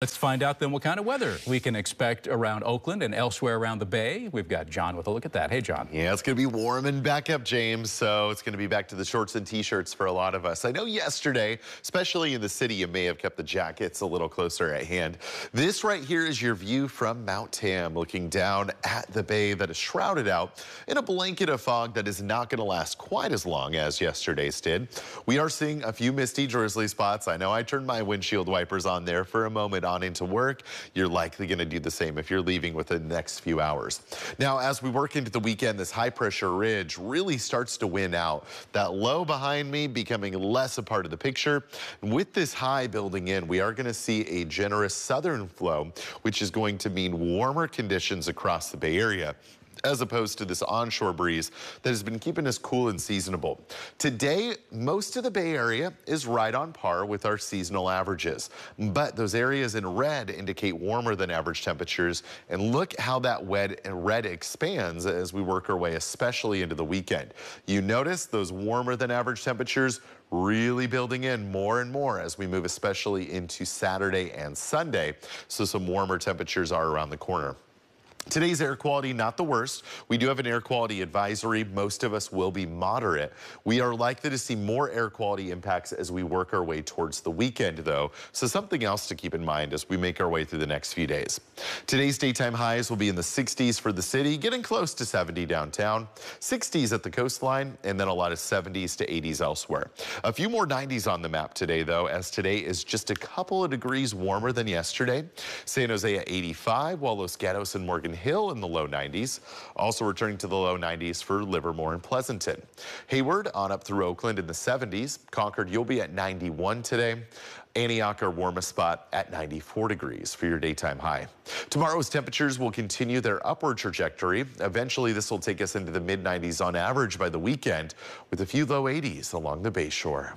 Let's find out then what kind of weather we can expect around Oakland and elsewhere around the bay. We've got John with a look at that. Hey, John. Yeah, it's going to be warm and back up, James. So it's going to be back to the shorts and t-shirts for a lot of us. I know yesterday, especially in the city, you may have kept the jackets a little closer at hand. This right here is your view from Mount Tam, looking down at the bay that is shrouded out in a blanket of fog that is not going to last quite as long as yesterday's did. We are seeing a few misty drizzly spots. I know I turned my windshield wipers on there for a moment on into work, you're likely going to do the same if you're leaving within the next few hours. Now, as we work into the weekend, this high pressure ridge really starts to win out. That low behind me becoming less a part of the picture. With this high building in, we are going to see a generous southern flow, which is going to mean warmer conditions across the Bay Area as opposed to this onshore breeze that has been keeping us cool and seasonable. Today, most of the Bay Area is right on par with our seasonal averages, but those areas in red indicate warmer than average temperatures, and look how that red, expands as we work our way, especially into the weekend. You notice those warmer than average temperatures really building in more and more as we move especially into Saturday and Sunday, so some warmer temperatures are around the corner. Today's air quality, not the worst. We do have an air quality advisory. Most of us will be moderate. We are likely to see more air quality impacts as we work our way towards the weekend, though. So something else to keep in mind as we make our way through the next few days. Today's daytime highs will be in the 60s for the city, getting close to 70 downtown, 60s at the coastline, and then a lot of 70s to 80s elsewhere. A few more 90s on the map today, though, as today is just a couple of degrees warmer than yesterday. San Jose at 85, while Los Gatos and Morgan Hill in the low 90s. Also returning to the low 90s for Livermore and Pleasanton. Hayward on up through Oakland in the 70s. Concord, you'll be at 91 today. Antioch, our warmest spot at 94 degrees for your daytime high. Tomorrow's temperatures will continue their upward trajectory. Eventually, this will take us into the mid 90s on average by the weekend with a few low 80s along the Bayshore.